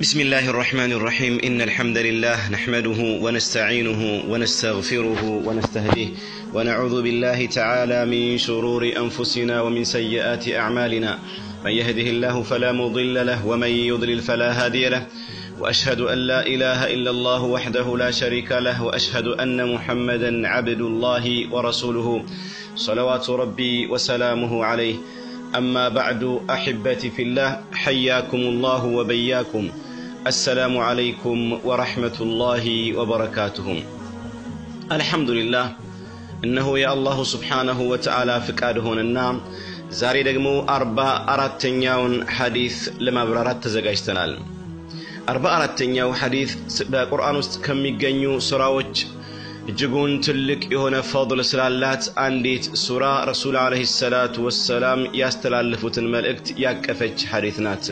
بسم الله الرحمن الرحيم. إن الحمد لله نحمده ونستعينه ونستغفره ونستهديه ونعوذ بالله تعالى من شرور أنفسنا ومن سيئات أعمالنا. من يهده الله فلا مضل له ومن يضلل فلا هادي له. وأشهد أن لا إله إلا الله وحده لا شريك له. وأشهد أن محمدا عبد الله ورسوله. صلوات ربي وسلامه عليه. أما بعد أحبتي في الله حياكم الله وبياكم السلام عليكم ورحمة الله وبركاته الحمد لله إنه يا الله سبحانه وتعالى فقاد هوننا ዛሬ ደግሞ አርባ አራተኛውን ሐዲስ ለማብራራት ተዘጋጅተናል አርባ አራተኛው ሐዲስ በቁርአን ውስጥ ከሚገኙ ሱራዎች እጅጉን ትልቅ የሆነ ፈضል ስላላት አንዲት ሱራ ረሱል አለህ ሰላቱ ወሰላም ያስተላለፉትን መልእክት ያቀፈች ሐዲት ናት።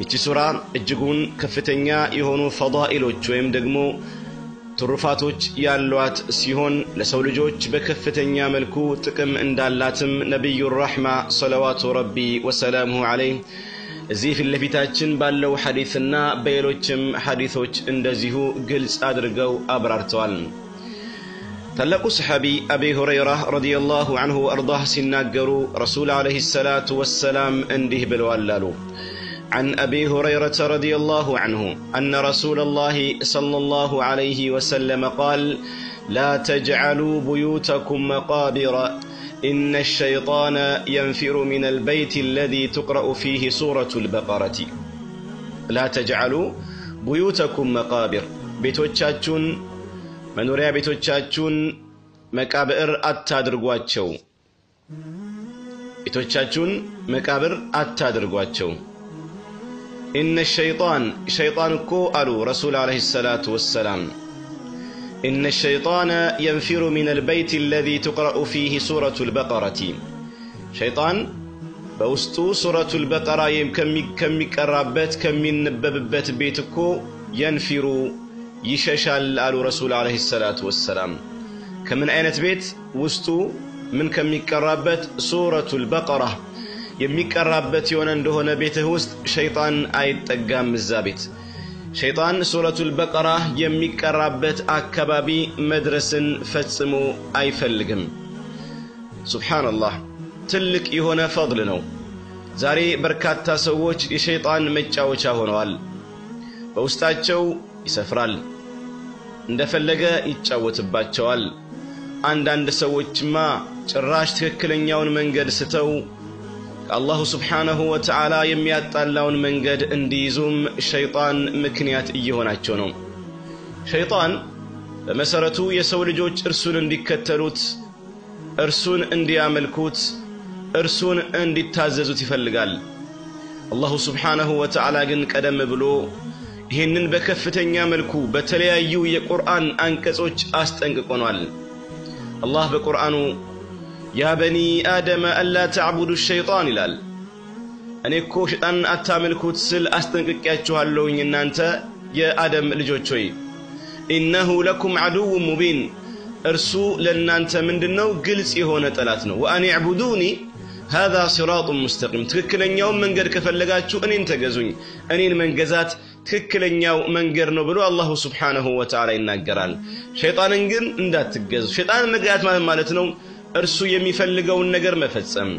ይቺ ሱራ እጅጉን ከፍተኛ የሆኑ ፈዳኢሎች ወይም ደግሞ ትሩፋቶች ያሏት ሲሆን ለሰው ልጆች በከፍተኛ መልኩ ጥቅም እንዳላትም ነቢዩ ራሕማ ሰለዋቱ ረቢ ወሰላሙሁ አለይህ እዚህ ፊት ለፊታችን ባለው ሐዲስና በሌሎችም ሐዲሶች እንደዚሁ ግልጽ አድርገው አብራርተዋል ታላቁ ሰሓቢ አቢ ሁረይራ ረዲየላሁ አንሁ ወአርዳህ ሲናገሩ ረሱል ዓለይሂ ሰላቱ ወሰላም እንዲህ ብለዋል አሉ عن أبي هريرة رضي الله عنه أن رسول الله صلى الله عليه وسلم قال لا تجعلوا بيوتكم مقابر إن الشيطان ينفر من البيت الذي تقرأ فيه سورة البقرة لا تجعلوا بيوتكم مقابر ቤቶቻችሁን መኖሪያ ቤቶቻችሁን መቃብር አታድርጓቸው ቤቶቻችሁን መቃብር አታድርጓቸው إن الشيطان شيطان كو ألو رسول عليه الصلاة والسلام إن الشيطان ينفر من البيت الذي تقرأ فيه سورة البقرة شيطان بوستو سورة البقرة كم كم كرابت كم من نببت بيتكو ينفر يششال ألو رسول عليه الصلاة والسلام كم من أين بيت وستو من كم كرابت سورة البقرة የሚቀራበት የሆነ እንደሆነ ቤትህ ውስጥ ሸይጣን አይጠጋም እዛ ቤት ሸይጣን ሱረቱል በቀራ የሚቀራበት አካባቢ መድረስን ፈጽሞ አይፈልግም። ሱብሓነላህ ትልቅ የሆነ ፈضል ነው። ዛሬ በርካታ ሰዎች የሸይጣን መጫወቻ ሆነዋል። በውስጣቸው ይሰፍራል እንደፈለገ ይጫወትባቸዋል። አንዳንድ ሰዎችማ ጭራሽ ትክክለኛውን መንገድ ስተው ከአላሁ ስብሓነሁ ወተዓላ የሚያጣላውን መንገድ እንዲይዙም ሸይጣን ምክንያት እየሆናቸው ነው። ሸይጣን በመሰረቱ የሰው ልጆች እርሱን እንዲከተሉት እርሱን እንዲያመልኩት እርሱን እንዲታዘዙት ይፈልጋል። አላሁ ስብሓነሁ ወተዓላ ግን ቀደም ብሎ ይህንን በከፍተኛ መልኩ በተለያዩ የቁርአን አንቀጾች አስጠንቅቆኗል። አላህ በቁርአኑ ያ በኒ አደመ አላ ተዕቡዱ ሸይጣን ይላል እኔ እኮ ሸጣን አታመልኩት ስል አስጠንቅቄያችኋለሁኝ እናንተ የአደም ልጆች ሆይ ኢነሁ ለኩም ዐዱው ሙቢን እርሱ ለእናንተ ምንድን ነው ግልጽ የሆነ ጠላት ነው ወአን ዕቡዱኒ هذا صراط مستقيم ትክክለኛውን መንገድ ከፈለጋችሁ እኔን ተገዙኝ እኔን መንገዛት ትክክለኛው መንገድ ነው ብሎ አላሁ ስብሓነሁ ወተዓላ ይናገራል ሸይጣንን ግን እንዳትገዙ ሸይጣንን መግዛት ማለት ማለት ነው እርሱ የሚፈልገውን ነገር መፈጸም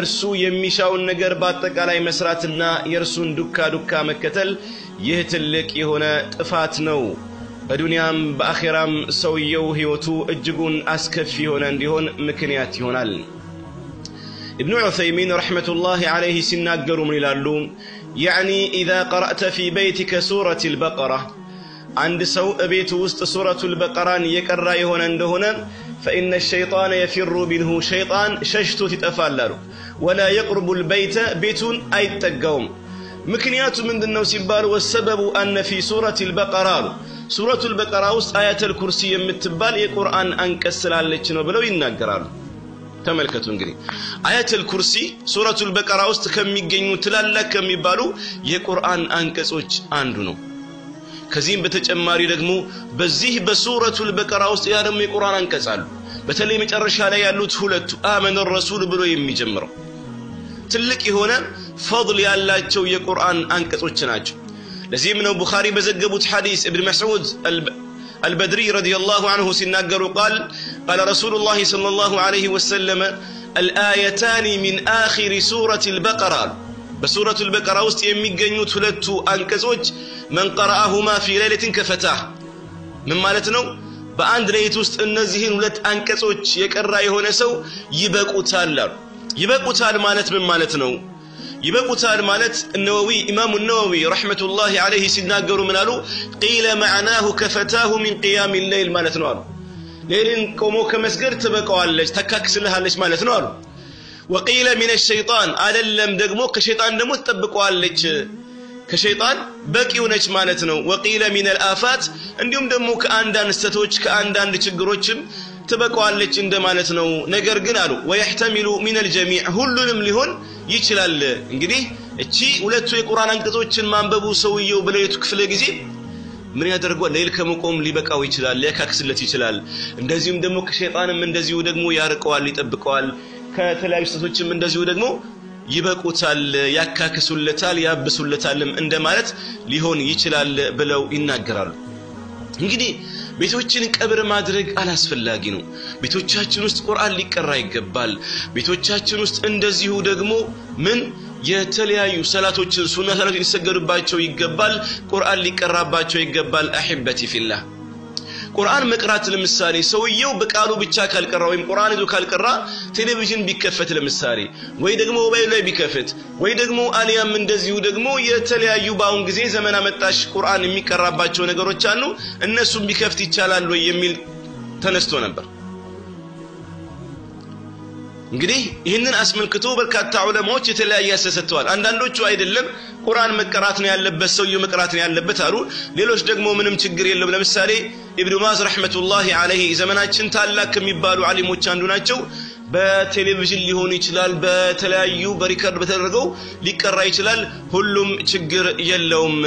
እርሱ የሚሻውን ነገር በአጠቃላይ መስራትና የእርሱን ዱካ ዱካ መከተል ይህ ትልቅ የሆነ ጥፋት ነው በዱንያም በአኼራም ሰውየው ህይወቱ እጅጉን አስከፊ የሆነ እንዲሆን ምክንያት ይሆናል ابن عثيمين رحمة الله عليه سناقر من لالو يعني إذا قرأت في بيتك سورة البقرة عند سوء بيت وسط سورة البقرة يقرأ هنا هنا فإن الشيطان يفر منه شيطان ششتو تتفالر ولا يقرب البيت بيت أي تقوم مكنيات من النو سبال والسبب أن في سورة البقرة سورة البقرة وسط آية الكرسي يمتبال የቁርአን አንቀጽ ስላለች ነው ብለው ይናገራሉ ተመልከቱ እንግዲህ አያተል ኩርሲ ሱረቱል በቀራ ውስጥ ከሚገኙ ትላላቅ ከሚባሉ የቁርአን አንቀጾች አንዱ ነው كزيم بتجمعري رقمو بزيه بسورة البقرة واستيارم من القرآن انكسال بتلي مترش علي اللوت آمن الرسول بلو يمي جمر تلكي هنا فضل يا الله تشو يا قرآن انكس وشناج لزيم من البخاري بزقبوت حديث ابن مسعود الب... البدري رضي الله عنه سناقر قال قال رسول الله صلى الله عليه وسلم الآيتان من آخر سورة البقرة بسورة البقرة وست يمي قنيو تلتو أنكزوج من قرأهما في ليلة كفتاه من مالتنا በአንድ ሌሊት ውስጥ እነዚህን ሁለት አንቀጾች የቀራ የሆነ ሰው ይበቁታል አሉ ይበቁታል ማለት ምን ማለት ነው ይበቁታል ማለት እነወዊ ኢማሙ ነወዊ ረሕመቱላሂ ዓለይህ ሲናገሩ ምን አሉ ቂለ መዕናሁ ከፈታሁ ሚን ቅያም ሌይል ማለት ነው አሉ ሌሊን ቆሞ ከመስገድ ትበቀዋለች ተካክስልሃለች ማለት ነው አሉ ወቂለ ሚን ሸይጣን አደለም ደግሞ ከሸይጣን ደግሞ ትጠብቀዋለች ከሸይጣን በቂው ነች ማለት ነው። ወቂለ ሚን አልአፋት እንዲሁም ደግሞ ከአንዳንድ ስተቶች ከአንዳንድ ችግሮችም ትበቀዋለች እንደማለት ነው። ነገር ግን አሉ ወየሕተሚሉ ሚን አልጀሚዕ ሁሉንም ሊሆን ይችላል። እንግዲህ እቺ ሁለቱ የቁርአን አንቀጾችን ማንበቡ ሰውየው በሌሊቱ ክፍለ ጊዜ ምን ያደርጓል ሌል ከመቆም ሊበቃው ይችላል ሊያካክስለት ይችላል። እንደዚሁም ደግሞ ከሸይጣንም እንደዚሁ ደግሞ ያርቀዋል ይጠብቀዋል። ከተለያዩ ስተቶችም እንደዚሁ ደግሞ ይበቁታል ያካክሱለታል ያብሱለታልም እንደማለት ሊሆን ይችላል ብለው ይናገራሉ። እንግዲህ ቤቶችን ቀብር ማድረግ አላስፈላጊ ነው። ቤቶቻችን ውስጥ ቁርአን ሊቀራ ይገባል። ቤቶቻችን ውስጥ እንደዚሁ ደግሞ ምን? የተለያዩ ሰላቶችን ሱና ሰላቶች ሊሰገዱባቸው ይገባል። ቁርአን ሊቀራባቸው ይገባል። አሕበቲ ፊላህ ቁርአን መቅራት ለምሳሌ ሰውየው በቃሉ ብቻ ካልቀራ ወይም ቁርአን ይዞ ካልቀራ ቴሌቪዥን ቢከፈት ለምሳሌ ወይ ደግሞ ሞባይል ላይ ቢከፍት ወይ ደግሞ አሊያም እንደዚሁ ደግሞ የተለያዩ በአሁን ጊዜ ዘመን አመጣሽ ቁርአን የሚቀራባቸው ነገሮች አሉ። እነሱም ቢከፈት ይቻላል ወይ የሚል ተነስቶ ነበር እንግዲህ ይህንን አስመልክቶ በርካታ ዑለማዎች የተለያየ አስተያየት ሰጥተዋል አንዳንዶቹ አይደለም ቁርአን መቀራት ነው ያለበት ሰውየው መቅራት ነው ያለበት አሉ። ሌሎች ደግሞ ምንም ችግር የለም ለምሳሌ ኢብኑ ባዝ رحمة الله عليه ዘመናችን ታላቅ ከሚባሉ አሊሞች አንዱ ናቸው። በቴሌቪዥን ሊሆን ይችላል በተለያዩ በ record በተደረገው ሊቀራ ይችላል። ሁሉም ችግር የለውም።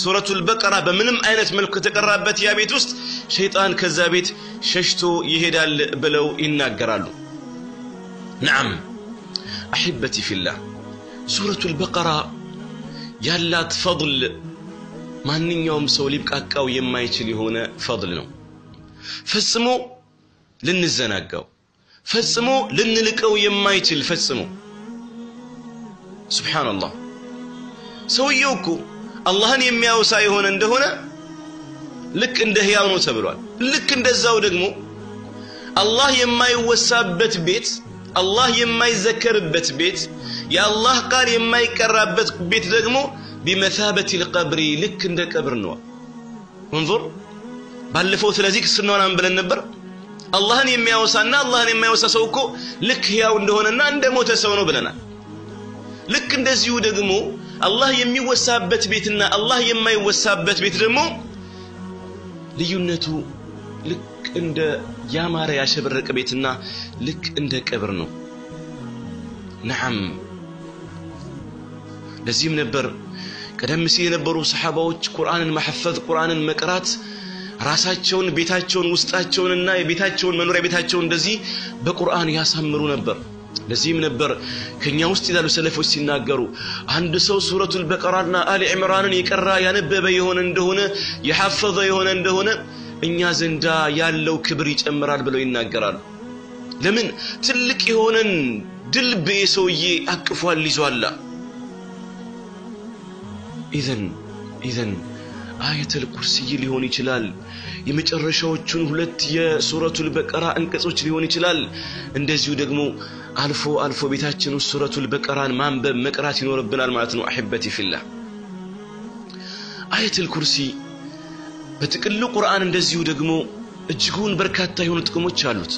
ሱረቱል በቀራ በምንም አይነት መልኩ ከተቀራበት ያ ቤት ውስጥ ሸይጣን ከዛ ቤት ሸሽቶ ይሄዳል ብለው ይናገራሉ ነዓም አሕበቲ ፊላህ ሱረቱል በቀራ ያላት ፈضል ማንኛውም ሰው ሊብቃቃው የማይችል የሆነ ፈضል ነው። ፈጽሞ ልንዘናጋው ፈጽሞ ልንልቀው የማይችል ፈጽሞ ሱብሓነላህ። ሰውየው እኮ አላህን የሚያወሳ የሆነ እንደሆነ ልክ እንደ ሕያው ነው ተብሏል። ልክ እንደዛው ደግሞ አላህ የማይወሳበት ቤት አላህ የማይዘከርበት ቤት የአላህ ቃል የማይቀራበት ቤት ደግሞ ቢመታበት ልቀብሪ ልክ እንደ ቀብር ነው እንዙር ባለፈው ስለዚህ ስናወራን ብለን ነበር አላህን የሚያወሳና አላህን የማይወሳ ሰው እኮ ልክ ህያው እንደሆነና እንደ ሞተ ሰው ነው ብለናል ልክ እንደዚሁ ደግሞ አላህ የሚወሳበት ቤትና አላህ የማይወሳበት ቤት ደግሞ ልዩነቱ ልክ እንደ ያማረ ያሸበረቀ ቤትና ልክ እንደ ቀብር ነው። ነዓም ለዚህም ነበር ቀደም ሲል የነበሩ ሰሓባዎች ቁርአንን ማሐፈዝ ቁርአንን መቅራት ራሳቸውን ቤታቸውን ውስጣቸውንና የቤታቸውን መኖሪያ ቤታቸውን እንደዚህ በቁርአን ያሳምሩ ነበር። ለዚህም ነበር ከኛ ውስጥ ይላሉ ሰለፎች ሲናገሩ አንድ ሰው ሱረቱል በቀራና አሊ ዕምራንን የቀራ ያነበበ የሆነ እንደሆነ የሐፈዘ የሆነ እንደሆነ እኛ ዘንዳ ያለው ክብር ይጨምራል ብለው ይናገራሉ። ለምን? ትልቅ የሆነን ድል በሰውዬ አቅፏል ይዟላ። ኢዘን ኢዘን አየተል ኩርሲይ ሊሆን ይችላል። የመጨረሻዎቹን ሁለት የሱረቱል በቀራ አንቀጾች ሊሆን ይችላል። እንደዚሁ ደግሞ አልፎ አልፎ ቤታችን ውስጥ ሱረቱል በቀራን ማንበብ መቅራት ይኖርብናል ማለት ነው። አሕበቲ ፊላህ። አየተል ኩርሲ በጥቅሉ ቁርአን እንደዚሁ ደግሞ እጅጉን በርካታ የሆኑ ጥቅሞች አሉት።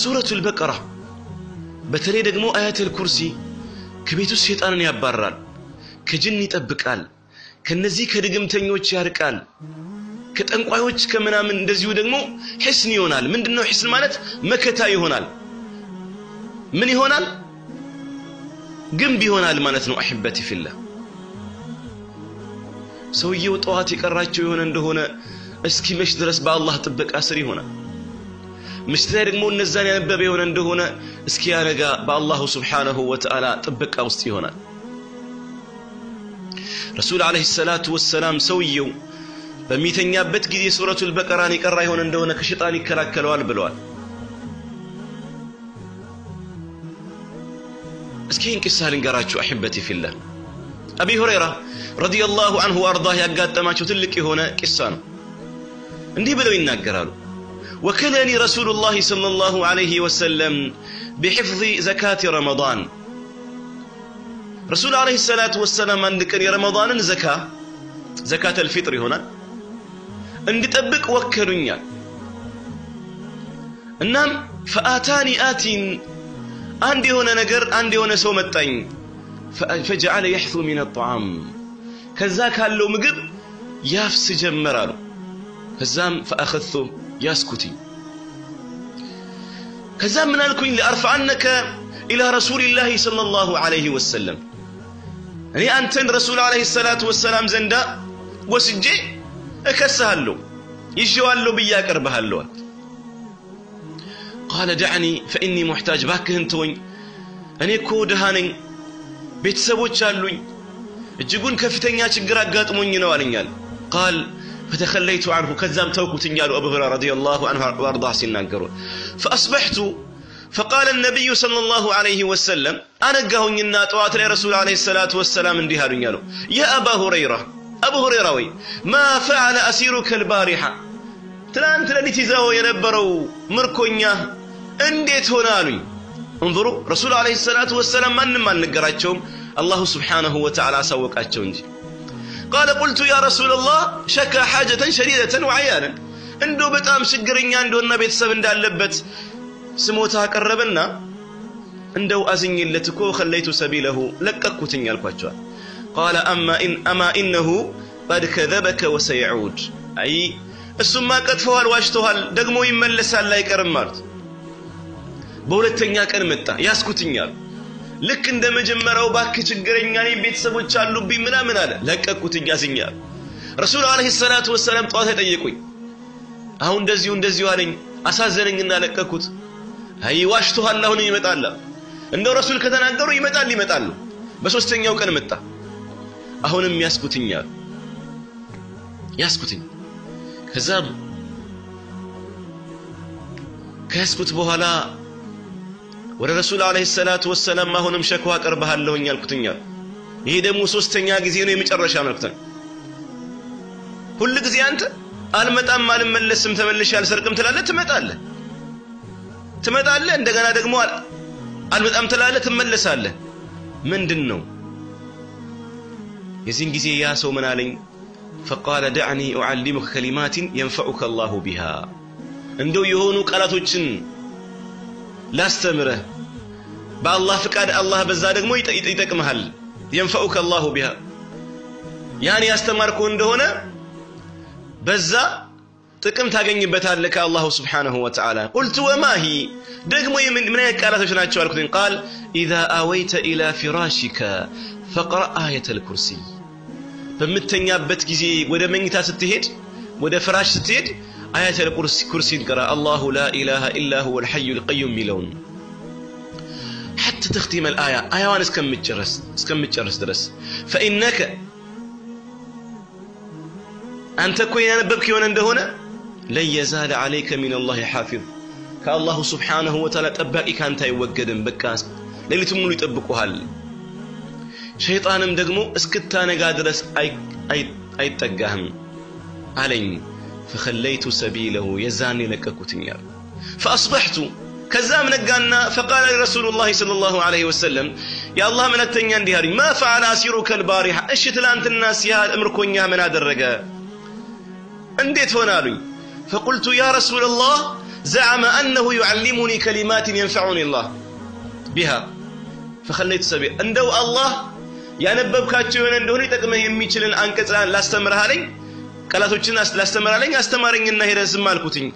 ሱረቱል በቀራ በተለይ ደግሞ አያተል ኩርሲ ከቤት ውስጥ ሸይጣንን ያባራል ከጅን ይጠብቃል ከነዚህ ከድግምተኞች ያርቃል ከጠንቋዮች ከምናምን እንደዚሁ ደግሞ ሕስን ይሆናል። ምንድነው ሕስን ማለት? መከታ ይሆናል። ምን ይሆናል? ግንብ ይሆናል ማለት ነው። አሕበቲ ፊላህ ሰውየው ጠዋት የቀራቸው የሆነ እንደሆነ እስኪመሽ ድረስ በአላህ ጥበቃ ስር ይሆናል ምሽት ላይ ደግሞ እነዛን ያነበበ የሆነ እንደሆነ እስኪያነጋ በአላሁ ስብሓነሁ ወተዓላ ጥበቃ ውስጥ ይሆናል። ረሱል ዓለይሂ ሰላቱ ወሰላም ሰውየው በሚተኛበት ጊዜ ሱረቱል በቀራን የቀራ የሆነ እንደሆነ ከሸጣን ይከላከለዋል ብለዋል። እስኪ ይህን ልንገራችሁ አሕበቲ ፊላህ። አቢ ሁረይራ ረዲየላሁ አንሁ ወአርዳህ ያጋጠማቸው ትልቅ የሆነ ቂሳ ነው። እንዲህ ብለው ይናገራሉ። ወከለኒ ረሱሉላህ ሰለላሁ ዐለይሂ ወሰለም ቢሕፍዚ ዘካቲ ረመዳን ረሱል ዓለይሂ ሰላቱ ወሰላም አንድ ቀን የረመዳንን ዘካ ዘካተል ፊጥር ይሆናል እንድጠብቅ ወከሉኛል። እናም ፈአታኒ አቲን አንድ የሆነ ነገር አንድ የሆነ ሰው መጣኝ። ፈጀዐለ የሕሱ ሚን አጣዓም ከዛ ካለው ምግብ ያፍስ ጀመር አሉ። ከዛም ፈአኸዝቱ ያስኩትኝ። ከዛም ምን አልኩኝ? ለአርፈዐነከ ኢላ ረሱሊላሂ ሰለላሁ ዐለይሂ ወሰለም እኔ አንተን ረሱል ዓለይሂ ሰላቱ ወሰላም ዘንዳ ወስጄ እከስሃለሁ ይዤዋለሁ ብዬ አቀርብሃለሁ አልኩት። ቃለ ደዕኒ ፈኢኒ ሙሕታጅ ባክህን ተወኝ፣ እኔ እኮ ድሃ ነኝ፣ ቤተሰቦች አሉኝ፣ እጅጉን ከፍተኛ ችግር አጋጥሞኝ ነው አለኛል። ቃል ፈተኸለይቱ አንሁ ከዛም ተውኩትኝ አሉ አቡ ሁረይራ ረዲየላሁ አንሁ ወአርዳህ ሲናገሩ ፈአስበሕቱ ፈቃለ ነቢዩ ሰለላሁ ዐለይሂ ወሰለም አነጋሁኝና ጠዋት ላይ ረሱል ዐለይሂ ሰላቱ ወሰላም እንዲህ አሉኝ አሉ ያ አባ ሁረይራ አቡ ሁረይራ ወይ ማ ፈዐለ አሲሩከ ልባሪሐ ትናንት ሌሊት ይዘው የነበረው ምርኮኛ እንዴት ሆነ አሉኝ انظروا رسول عليه الصلاة والسلام من من نقراتهم الله سبحانه وتعالى سوك سوقاتهم قال قلت يا رسول الله شكى حاجة شديدة وعيانا اندو بتام شقرين ياندو النبي سبن دال لبت سموتها كربنا اندو ازني لتكو خليت سبيله لكك تنيال قال اما ان اما انه قد كذبك وسيعود اي السماء قد فوال واشتوهال دقمو يملس لا يكرم مرت በሁለተኛ ቀን መጣ ያስኩትኛል። ልክ እንደ መጀመሪያው ባክህ ችግረኛ ነኝ ቤተሰቦች አሉብኝ ምናምን አለ። ለቀቅኩትኝ አዝኛል። ረሱል ዓለይሂ ሰላቱ ወሰላም ጠዋት ጠየቁኝ። አሁን እንደዚሁ እንደዚሁ አለኝ፣ አሳዘነኝና ለቀቅኩት። አይ ዋሽቶሃል፣ አሁንም ይመጣል። እንደው ረሱል ከተናገሩ ይመጣል ይመጣሉ። በሶስተኛው ቀን መጣ። አሁንም ያስኩትኛል ያስኩትኝ። ከዛም ከያስኩት በኋላ ወደ ረሱል ዓለይሂ ሰላቱ ወሰላም አሁንም ሸክዋ አቀርብሃለሁኝ አልኩትኛል። ይሄ ደግሞ ሶስተኛ ጊዜ ነው፣ የመጨረሻ መልክተን ሁል ጊዜ አንተ አልመጣም አልመለስም ተመልሼ አልሰርቅም ትላለህ፣ ትመጣለህ ትመጣለህ እንደገና ደግሞ አልመጣም ትላለህ፣ ትመለሳለህ። ምንድን ነው? የዚህን ጊዜ ያ ሰው ምን አለኝ? ፈቃለ ደዕኒ ኡዓሊሙከ ከሊማትን የንፈዑከ አላሁ ቢሃ እንደው የሆኑ ቃላቶችን ላስተምረህ በአላህ ፍቃድ አላህ በዛ ደግሞ ይጠቅምሃል። የንፈዑከ አላሁ ቢሃ ያን ያስተማርኩህ እንደሆነ በዛ ጥቅም ታገኝበታለህ ከአላሁ ስብሓነሁ ወተዓላ። ቁልቱ ወማሂ ደግሞ ምን አይነት ቃላቶች ናቸው አልኩትኝ። ቃል ኢዛ አወይተ ኢላ ፊራሽከ ፈቅረእ አየተል ኩርሲይ በምተኛበት ጊዜ ወደ መኝታ ስትሄድ ወደ ፍራሽ ስትሄድ አያተል ኩርሲን ቅራ አላሁ ላ ኢላሃ ኢላ ሁወ ልሐዩል ቀዩም የሚለውን ሐታ ተኽቲመ ልአያ አያዋን እስከምጨርስ ድረስ ፈኢነከ አንተ እኮ ያነበብክ የሆነ እንደሆነ ለን የዛለ ዓለይከ ሚን አላህ ሓፊዝ ከአላሁ ስብሓነሁ ወተዓላ ጠባቂ ካንተ አይወገድም። በቃ ሌሊቱን ሙሉ ይጠብቁሃል። ሸይጣንም ደግሞ እስክታነጋ ድረስ አይጠጋህም አለኝ። فخليت سبيله يزاني لك لككتنيار فأصبحت كزام نقانا فقال لي رسول الله صلى الله عليه وسلم يا الله من التنيان دياري ما فعل أسيرك البارحة أشت لأنت الناس يا أمركونيا من هذا الرقاء انديت فنالي فقلت يا رسول الله زعم أنه يعلمني كلمات ينفعني الله بها. فخليت سبيل أندو الله يا نببكاتشو يوم اندهني تقمه يميشلن أنكتلان لاستمرها لي؟ ቃላቶችን ላስተምር አለኝ። አስተማረኝና ሄደ ዝም አልኩትኝ።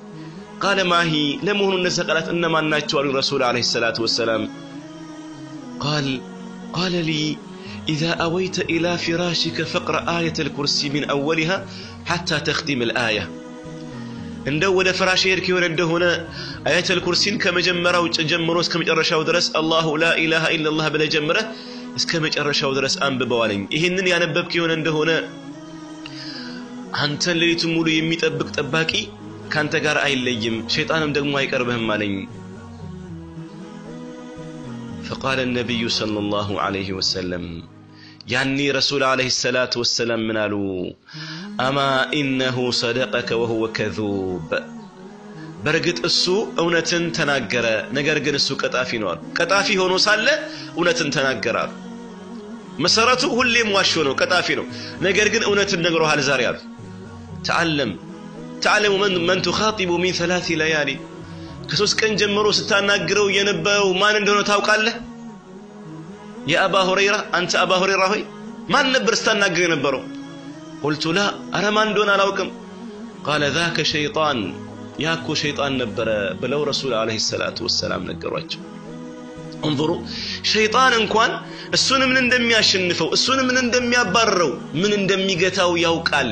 ቃለ ማሂ ለመሆኑ እነዚያ ቃላት እነማን ናቸው አሉኝ ረሱል ዓለይሂ ሰላቱ ወሰላም። ቃል ቃለ ሊ ኢዛ አወይተ ኢላ ፊራሽከ ፈቅረ አየተ ልኩርሲ ሚን አወሊሃ ሐታ ተኽቲም ልአያ እንደው ወደ ፍራሽ ሄድክ የሆነ እንደሆነ አያተል ኩርሲን ከመጀመሪያው ጀምሮ እስከ መጨረሻው ድረስ አላሁ ላ ኢላሃ ኢላላህ ብለህ ጀምረህ እስከ መጨረሻው ድረስ አንብበዋለኝ። ይህንን ያነበብክ የሆነ እንደሆነ አንተን ሌሊቱን ሙሉ የሚጠብቅ ጠባቂ ካንተ ጋር አይለይም፣ ሸይጣንም ደግሞ አይቀርብህም አለኝ። ፈቃለ ነቢዩ ሰለላሁ ዐለይሂ ወሰለም ያኔ ረሱል ዐለይሂ ሰላቱ ወሰላም ምን አሉ? አማ ኢነሁ ሰደቀከ ወሁወ ከዙብ፣ በእርግጥ እሱ እውነትን ተናገረ፣ ነገር ግን እሱ ቀጣፊ ነው አሉ። ቀጣፊ ሆኖ ሳለ እውነትን ተናገረ አሉ። መሰረቱ ሁሌም ዋሾ ነው፣ ቀጣፊ ነው። ነገር ግን እውነትን ነግሮሃል ዛሬ አሉ። تعلم. تعلم من من تخاطب من ثلاث ليالي. كسوس كان جمرو ستا ناقرو ينبو ما تاو قال له يا أبا هريرة أنت أبا هريرة هوي ما نبر ستا ناقرو ينبرو قلت لا أنا ما ندون لوكم قال ذاك شيطان ياكو شيطان نبر بلو رسول عليه الصلاة والسلام نقرو انظروا شيطان انكوان السنة من اندم ياشنفو السنة من اندم يبرو من اندم يقتاو ياوقال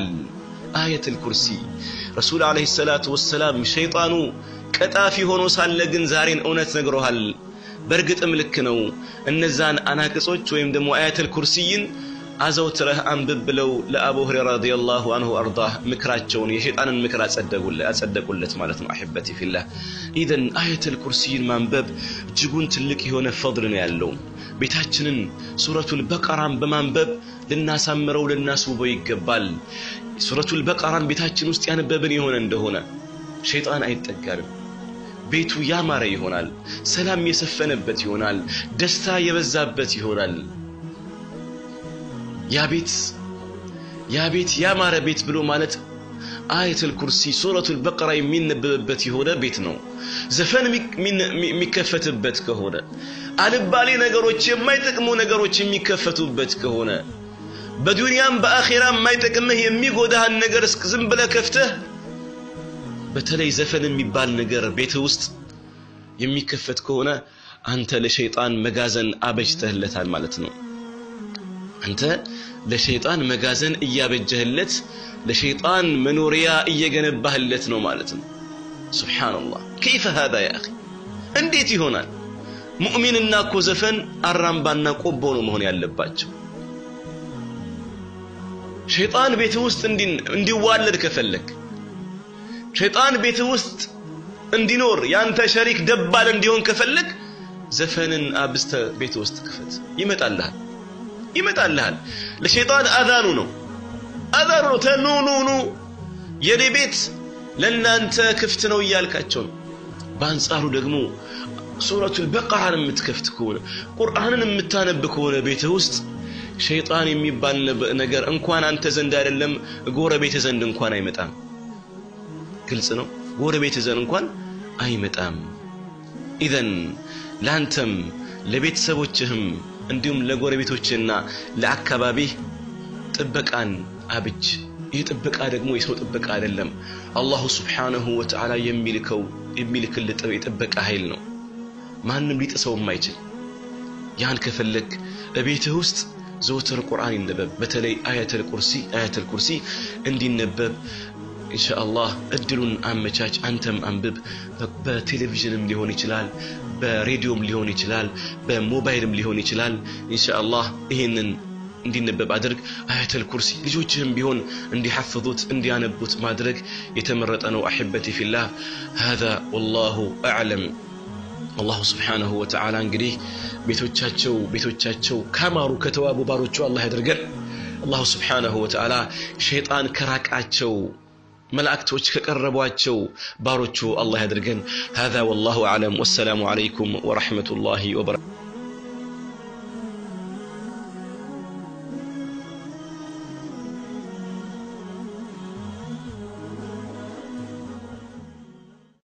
አየተል ኩርሲ ረሱል ዓለይሂ ሰላቱ ወሰላም ሸይጣኑ ቀጣፊ ሆኖ ሳለ ግን ዛሬን እውነት ነግሮሃል። በእርግጥም ልክ ነው። እነዛን አናቅጾች ወይም ደግሞ አያተል ኩርሲይን አዘውትረህ አንብብ ብለው ለአቡ ሁረይራ ረዲየላሁ አንሁ አርዳህ ምክራቸውን የሸይጣንን ምክር አጸደቁለት ማለት ነው። አሕበቲ ፊላህ ኢዘን አያተል ኩርሲይን ማንበብ እጅጉን ትልቅ የሆነ ፈድል ነው ያለው። ቤታችንን ሱረቱል በቀራን በማንበብ ልናሳምረው ልናስውበው ይገባል። ሱረቱል በቀራን ቤታችን ውስጥ ያነበብን የሆነ እንደሆነ ሸይጣን አይጠጋንም። ቤቱ ያማረ ይሆናል። ሰላም የሰፈነበት ይሆናል። ደስታ የበዛበት ይሆናል። ያ ቤት ያ ቤት ያማረ ቤት ብሎ ማለት አየተል ኩርሲ ሱረቱል በቀራ የሚነበብበት የሆነ ቤት ነው። ዘፈን የሚከፈትበት ከሆነ አልባሌ ነገሮች፣ የማይጠቅሙ ነገሮች የሚከፈቱበት ከሆነ በዱንያም በአኼራም የማይጠቅምህ የሚጎዳህን ነገር ዝም ብለህ ከፍተህ በተለይ ዘፈን የሚባል ነገር ቤት ውስጥ የሚከፈት ከሆነ አንተ ለሸይጣን መጋዘን አበጅተህለታል ማለት ነው። አንተ ለሸይጣን መጋዘን እያበጀህለት ለሸይጣን መኖሪያ እየገነባህለት ነው ማለት ነው። ሱብሓነላህ ከይፈ ሃዛ ያ እንዴት ይሆናል? ሙእሚንና እኮ ዘፈን አራምባና ቆቦ ነው መሆን ያለባቸው። ሸይጣን ቤት ውስጥ እንዲዋለድ ከፈለግ ሸይጣን ቤት ውስጥ እንዲኖር ያንተ ሸሪክ ደባል እንዲሆን ከፈለግ ዘፈንን አብስተ ቤት ውስጥ ክፈት። ይመጣልሃል ይመጣልሃል። ለሸይጣን አዛኑ ነው አዛኑ ነው። ተኑ ኑ ኑ የኔ ቤት ለእናንተ ክፍት ነው እያልካቸው ነው። በአንጻሩ ደግሞ ሱረቱል በቀራን የምትከፍት ከሆነ ቁርአንን የምታነብ ከሆነ ቤትህ ውስጥ ሸይጣን የሚባል ነገር እንኳን አንተ ዘንድ አይደለም ጎረቤት ዘንድ እንኳን አይመጣም። ግልጽ ነው። ጎረቤት ዘንድ እንኳን አይመጣም። ኢዘን ለአንተም ለቤተሰቦችህም እንዲሁም ለጎረቤቶችና ለአካባቢህ ጥበቃን አብጅ። ይህ ጥበቃ ደግሞ የሰው ጥበቃ አይደለም። አላሁ ስብሓነሁ ወተዓላ የሚልከው የሚልክልህ የጥበቃ ኃይል ነው። ማንም ሊጥሰው የማይችል ያን ከፈለግ በቤትህ ውስጥ ዘወትር ቁርአን ይነበብ። በተለይ አያተል ኩርሲ አያተል ኩርሲ እንዲነበብ ኢንሻአላህ እድሉን አመቻች። አንተም አንብብ። በቴሌቪዥንም ሊሆን ይችላል፣ በሬዲዮም ሊሆን ይችላል፣ በሞባይልም ሊሆን ይችላል። ኢንሻአላህ ይሄንን እንዲነበብ አድርግ። አያተል ኩርሲ ልጆችህም ቢሆን እንዲሐፍዙት እንዲያነቡት ማድረግ የተመረጠ ነው። አሕበቲ ፊላህ ሃዛ ወላሁ አዕለም። አላሁ ስብሓነሁ ወተዓላ እንግዲህ ቤቶቻቸው ቤቶቻቸው ካማሩ ከተዋቡ ባሮቹ አላህ ያደርገን። አላሁ ስብሓነሁ ወተዓላ ሸይጣን ከራቃቸው መላእክቶች ከቀረቧቸው ባሮቹ አላህ ያድርገን። هذا والله أعلم والسلام عليكم ورحمة الله وبركاته